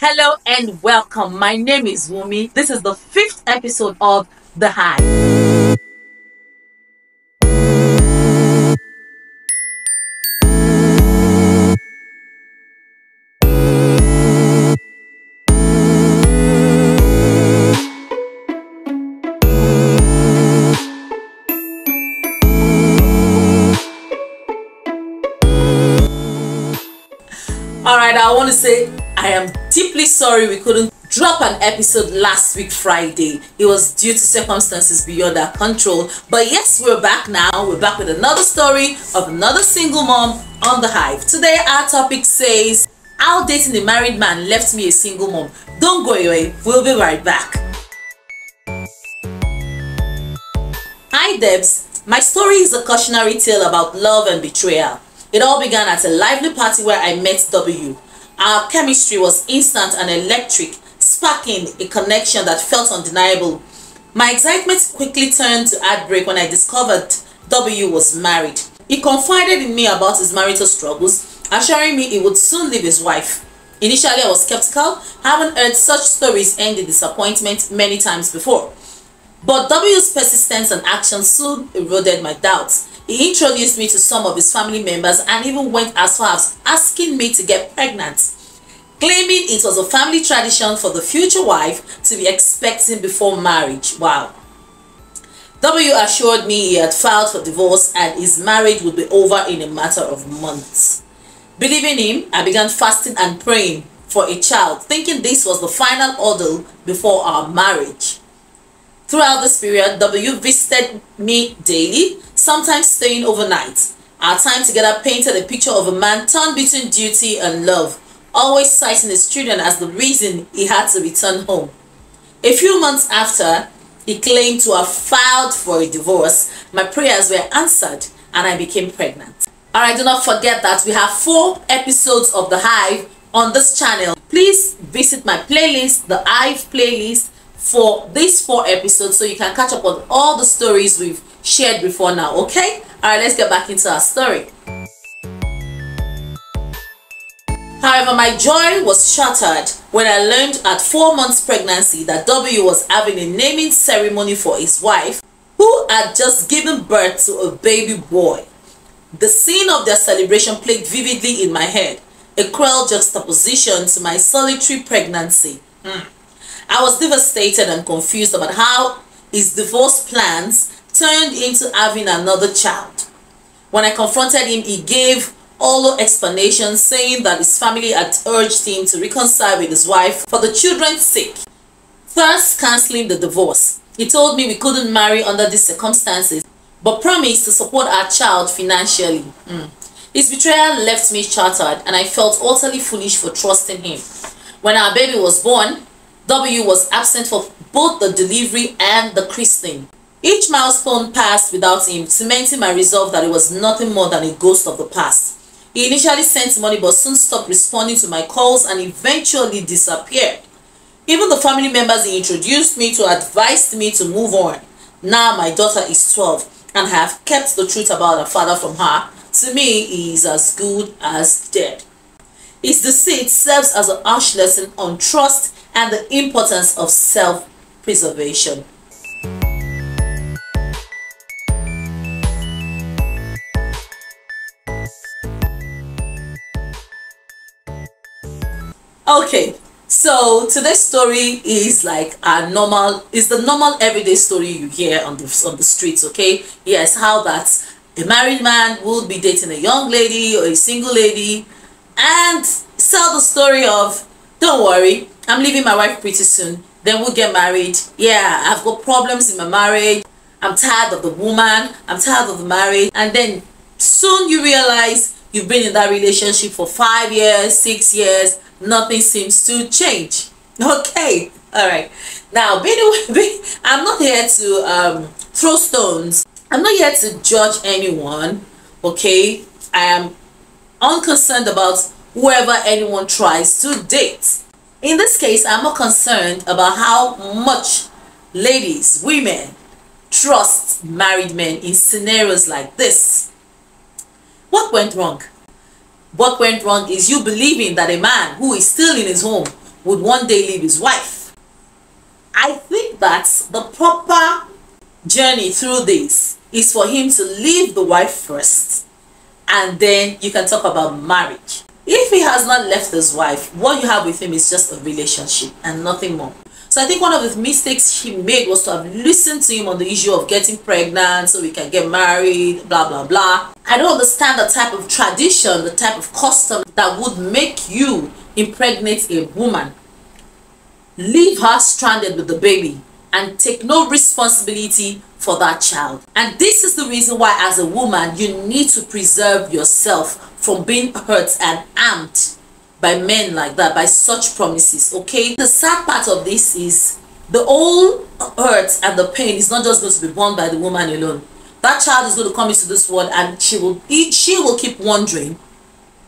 Hello and welcome. My name is Wumi. This is the fifth episode of The Hive. I am deeply sorry we couldn't drop an episode last week Friday. It was due to circumstances beyond our control. But yes, we're back now. We're back with another story of another single mom on the hive. Today our topic says how dating a married man left me a single mom. Don't go away. We'll be right back. Hi Debs. My story is a cautionary tale about love and betrayal. It all began at a lively party where I met W. Our chemistry was instant and electric, sparking a connection that felt undeniable. My excitement quickly turned to heartbreak when I discovered W was married. He confided in me about his marital struggles, assuring me he would soon leave his wife. Initially, I was skeptical, having heard such stories end in disappointment many times before. But W's persistence and action soon eroded my doubts. He introduced me to some of his family members and even went as far as asking me to get pregnant, claiming it was a family tradition for the future wife to be expecting before marriage. Wow. W assured me he had filed for divorce and his marriage would be over in a matter of months. Believing him, I began fasting and praying for a child, thinking this was the final order before our marriage. Throughout this period, W visited me daily, sometimes staying overnight. Our time together painted a picture of a man torn between duty and love, always citing his children as the reason he had to return home. A few months after, he claimed to have filed for a divorce. My prayers were answered and I became pregnant. Alright, do not forget that we have four episodes of The Hive on this channel. Please visit my playlist, The Hive playlist, for these four episodes so you can catch up on all the stories we've shared before now okay? All right let's get back into our story. However my joy was shattered when i learned at four months pregnancy that w was having a naming ceremony for his wife who had just given birth to a baby boy. The scene of their celebration played vividly in my head a cruel juxtaposition to my solitary pregnancy. Mm. I was devastated and confused about how his divorce plans turned into having another child. When I confronted him, he gave hollow explanations saying that his family had urged him to reconcile with his wife for the children's sake, thus cancelling the divorce. He told me we couldn't marry under these circumstances, but promised to support our child financially. Mm. His betrayal left me shattered and I felt utterly foolish for trusting him. When our baby was born, W was absent for both the delivery and the christening. Each milestone passed without him, cementing my resolve that it was nothing more than a ghost of the past. He initially sent money but soon stopped responding to my calls and eventually disappeared. Even the family members he introduced me to advised me to move on. Now my daughter is 12 and have kept the truth about her father from her. To me, he is as good as dead. His deceit serves as a harsh lesson on trust and the importance of self-preservation. Okay, so today's story is like a normal, is the normal everyday story you hear on the, on the streets, okay? Yes, how that a married man would be dating a young lady or a single lady and sell the story of, don't worry, I'm leaving my wife pretty soon. Then we'll get married. Yeah, I've got problems in my marriage. I'm tired of the woman. I'm tired of the marriage. And then soon you realize you've been in that relationship for five years, six years. Nothing seems to change. Okay. All right. Now, being, I'm not here to um, throw stones. I'm not here to judge anyone. Okay. I am unconcerned about whoever anyone tries to date. In this case, I'm more concerned about how much ladies, women, trust married men in scenarios like this. What went wrong? What went wrong is you believing that a man who is still in his home would one day leave his wife. I think that the proper journey through this is for him to leave the wife first and then you can talk about marriage. If he has not left his wife, what you have with him is just a relationship and nothing more. So I think one of the mistakes he made was to have listened to him on the issue of getting pregnant so we can get married, blah, blah, blah. I don't understand the type of tradition, the type of custom that would make you impregnate a woman, leave her stranded with the baby, and take no responsibility for that child. And this is the reason why as a woman, you need to preserve yourself from being hurt and amped by men like that, by such promises, okay? The sad part of this is the whole hurt and the pain is not just going to be borne by the woman alone. That child is going to come into this world and she will, she will keep wondering,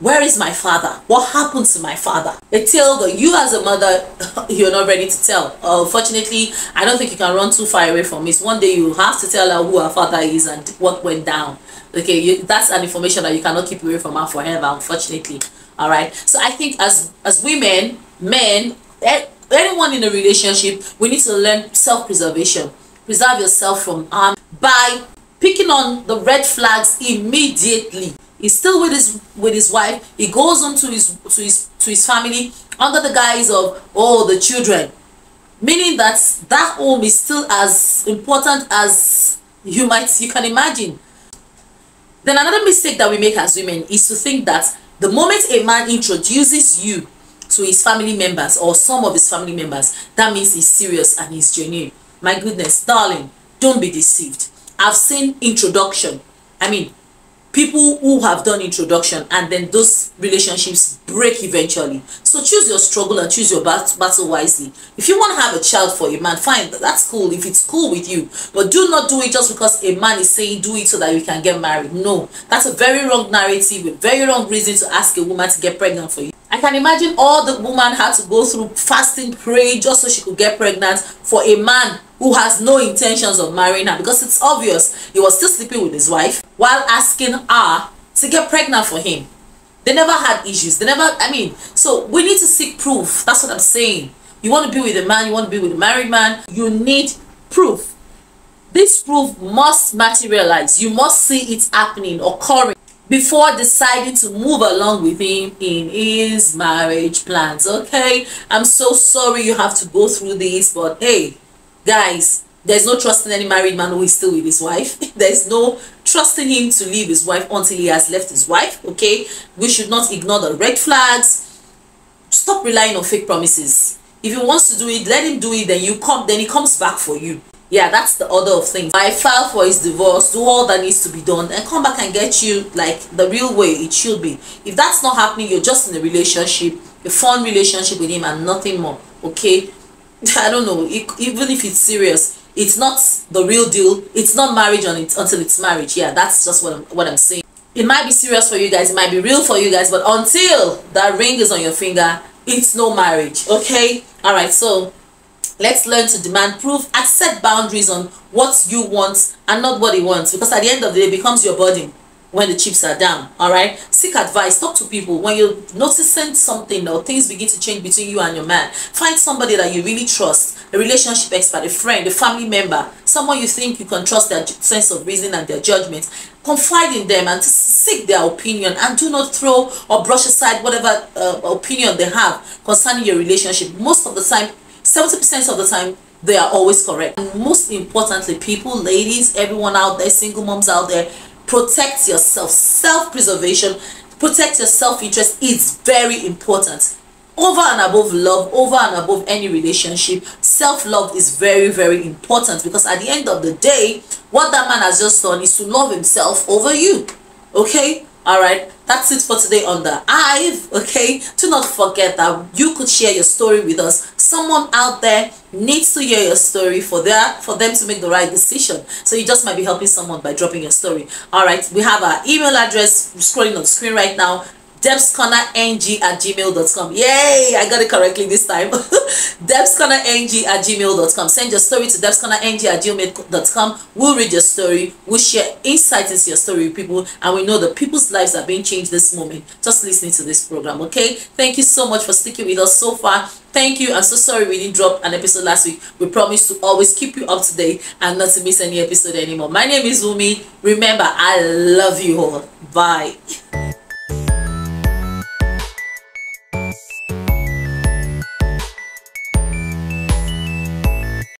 where is my father? What happened to my father? A tale that you as a mother, you're not ready to tell. Unfortunately, I don't think you can run too far away from it. One day you have to tell her who her father is and what went down. Okay, you, that's an information that you cannot keep away from her forever, unfortunately all right? So i think as as women men eh, anyone in a relationship we need to learn self-preservation. Preserve yourself from harm by picking on the red flags immediately. He's still with his with his wife. He goes on to his to his to his family under the guise of oh the children. Meaning that that home is still as important as you might you can imagine. Then another mistake that we make as women is to think that the moment a man introduces you to his family members or some of his family members, that means he's serious and he's genuine. My goodness, darling, don't be deceived. I've seen introduction. I mean, people who have done introduction and then those relationships break eventually. So choose your struggle and choose your battle wisely. If you want to have a child for a man fine that's cool if it's cool with you. But do not do it just because a man is saying do it so that you can get married. No. That's a very wrong narrative a very wrong reason to ask a woman to get pregnant for you I can imagine all the woman had to go through fasting, pray just so she could get pregnant for a man who has no intentions of marrying her because it's obvious he was still sleeping with his wife while asking her to get pregnant for him. They never had issues. They never, I mean, so we need to seek proof. That's what I'm saying. You want to be with a man, you want to be with a married man, you need proof. This proof must materialize. You must see it happening, occurring before deciding to move along with him in his marriage plans okay? I'm so sorry you have to go through this but hey guys there's no trusting any married man who is still with his wife. There's no trusting him to leave his wife until he has left his wife okay? We should not ignore the red flags. Stop relying on fake promises. If he wants to do it let him do it then you come then he comes back for you yeah that's the order of things. I file for his divorce do all that needs to be done and come back and get you like the real way it should be. If that's not happening you're just in a relationship a fun relationship with him and nothing more okay? I don't know. It, even if it's serious it's not the real deal. It's not marriage on it until it's marriage. Yeah that's just what I'm, what I'm saying. It might be serious for you guys it might be real for you guys but until that ring is on your finger it's no marriage okay? All right so let's learn to demand proof and set boundaries on what you want and not what he wants because at the end of the day it becomes your burden when the chips are down all right? Seek advice talk to people. When you're noticing something or things begin to change between you and your man find somebody that you really trust a relationship expert a friend a family member someone you think you can trust their sense of reason and their judgment. Confide in them and seek their opinion and do not throw or brush aside whatever uh, opinion they have concerning your relationship. Most of the time 70% of the time they are always correct. And most importantly people ladies everyone out there single moms out there protect yourself. Self-preservation protect your self-interest is very important. Over and above love over and above any relationship self-love is very very important because at the end of the day what that man has just done is to love himself over you. Okay? All right? That's it for today on the hive okay? Do not forget that you could share your story with us someone out there needs to hear your story for that for them to make the right decision. So you just might be helping someone by dropping your story. All right we have our email address scrolling on screen right now debscornerng at gmail.com yay! I got it correctly this time. debscornerng at gmail.com send your story to debscornerng at gmail.com we'll read your story. We'll share insights into your story with people. And we know that people's lives are being changed this moment. Just listening to this program okay? Thank you so much for sticking with us so far. Thank you. I'm so sorry we didn't drop an episode last week. We promise to always keep you up to date and not to miss any episode anymore. My name is Wumi. Remember i love you all. Bye